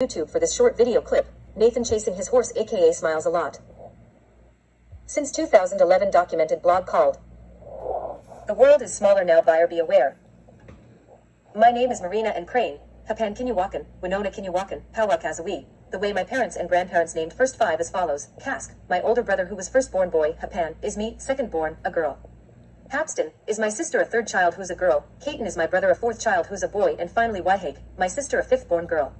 YouTube for this short video clip. Nathan chasing his horse aka smiles a lot. Since 2011 documented blog called The World is Smaller Now Buyer Be Aware. My name is Marina and Crane, Hapan Kinyewakan, Wanona Kinyewakan, Powakazawi. The way my parents and grandparents named first five as follows. Kask, my older brother who was first born boy, Hapan, is me, second born, a girl. Hapston is my sister a third child who's a girl, Caton is my brother a fourth child who's a boy, and finally Waihake, my sister a fifth born girl.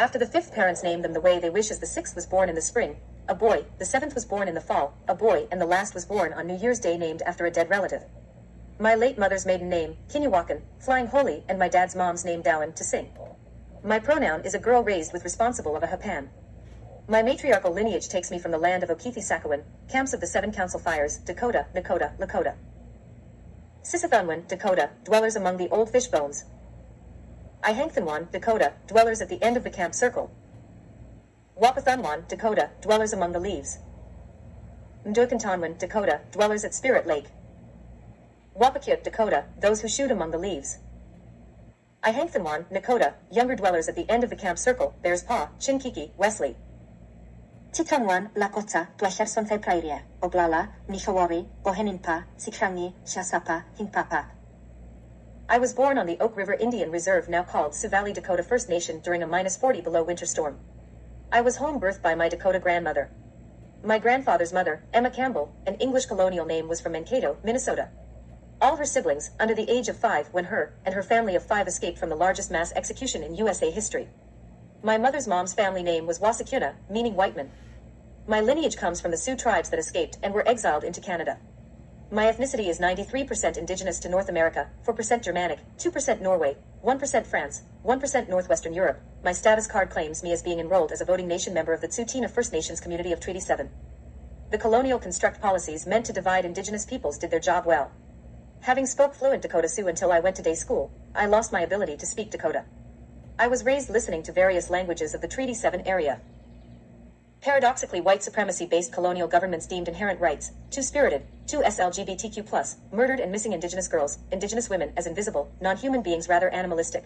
After the fifth parents named them the way they wish as the sixth was born in the spring, a boy, the seventh was born in the fall, a boy, and the last was born on New Year's Day named after a dead relative. My late mother's maiden name, Kinyewakan, flying holy, and my dad's mom's name Dowan, to sing. My pronoun is a girl raised with responsible of a Hapan. My matriarchal lineage takes me from the land of Oceti Sakowin, camps of the Seven Council Fires, Dakota, Nakota, Lakota. Sissetonwan, Dakota, dwellers among the old fish bones, Ihanktonwan, Dakota, dwellers at the end of the camp circle. Wahpetonwan, Dakota, dwellers among the leaves. Ndokantanwan, Dakota, dwellers at Spirit Lake. Wahpekute, Dakota, those who shoot among the leaves. I Ihangthenwan, Nakota, younger dwellers at the end of the camp circle, Bears Paw, Chiniki, Wesley. Titonwan, Lakota, Dwellir Sonthai Prairie, Oglala, Nihawari, Boheninpa, Sicangu, Sihasapa, Hunkpapa. I was born on the Oak River Indian Reserve, now called Sioux Valley Dakota First Nation, during a minus 40 below winter storm. I was home birthed by my Dakota grandmother. My grandfather's mother, Emma Campbell, an English colonial name, was from Mankato, Minnesota. All her siblings, under the age of five, when her and her family of five escaped from the largest mass execution in USA history. My mother's mom's family name was Wasakuna, meaning white man. My lineage comes from the Sioux tribes that escaped and were exiled into Canada. My ethnicity is 93% indigenous to North America, 4% Germanic, 2% Norway, 1% France, 1% Northwestern Europe. My status card claims me as being enrolled as a voting nation member of the Tsuut'ina First Nations community of Treaty 7. The colonial construct policies meant to divide indigenous peoples did their job well. Having spoke fluent Dakota Sioux until I went to day school, I lost my ability to speak Dakota. I was raised listening to various languages of the Treaty 7 area. Paradoxically, white supremacy based colonial governments deemed inherent rights, too spirited, too SLGBTQ, murdered and missing indigenous girls, indigenous women as invisible, non human beings rather animalistic.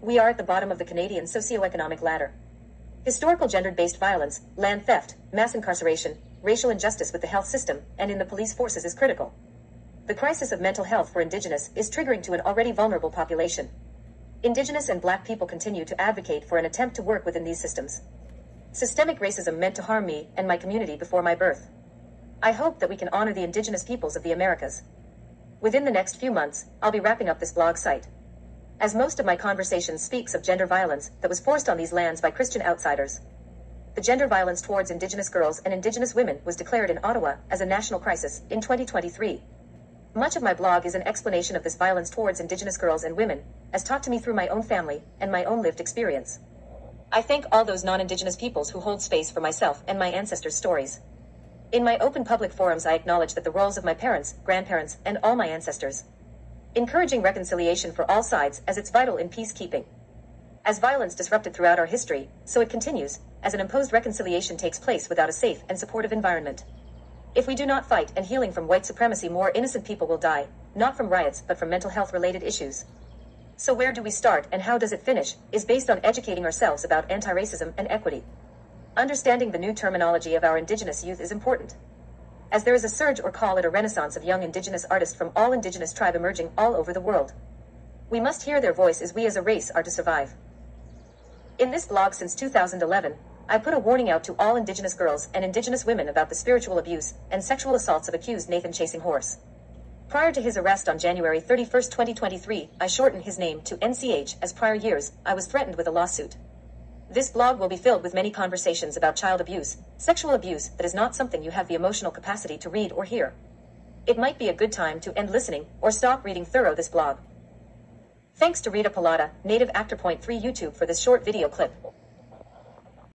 We are at the bottom of the Canadian socioeconomic ladder. Historical gendered based violence, land theft, mass incarceration, racial injustice with the health system, and in the police forces is critical. The crisis of mental health for Indigenous is triggering to an already vulnerable population. Indigenous and black people continue to advocate for an attempt to work within these systems. Systemic racism meant to harm me and my community before my birth. I hope that we can honor the indigenous peoples of the Americas. Within the next few months, I'll be wrapping up this blog site. As most of my conversation speaks of gender violence that was forced on these lands by Christian outsiders. The gender violence towards indigenous girls and indigenous women was declared in Ottawa as a national crisis in 2023. Much of my blog is an explanation of this violence towards indigenous girls and women, as taught to me through my own family and my own lived experience. I thank all those non-indigenous peoples who hold space for myself and my ancestors' stories. In my open public forums I acknowledge that the roles of my parents, grandparents, and all my ancestors. Encouraging reconciliation for all sides as it's vital in peacekeeping. As violence disrupted throughout our history, so it continues, as an imposed reconciliation takes place without a safe and supportive environment. If we do not fight and healing from white supremacy more innocent people will die, not from riots but from mental health related issues. So where do we start and how does it finish is based on educating ourselves about anti-racism and equity. Understanding the new terminology of our indigenous youth is important. As there is a surge or call it a renaissance of young indigenous artists from all indigenous tribe emerging all over the world. We must hear their voice as we as a race are to survive. In this blog since 2011, I put a warning out to all indigenous girls and indigenous women about the spiritual abuse and sexual assaults of accused Nathan Chasing Horse. Prior to his arrest on January 31, 2023, I shortened his name to NCH as prior years, I was threatened with a lawsuit. This blog will be filled with many conversations about child abuse, sexual abuse that is not something you have the emotional capacity to read or hear. It might be a good time to end listening or stop reading thorough this blog. Thanks to Rita Pallotta, native Actor Point 3 YouTube for this short video clip.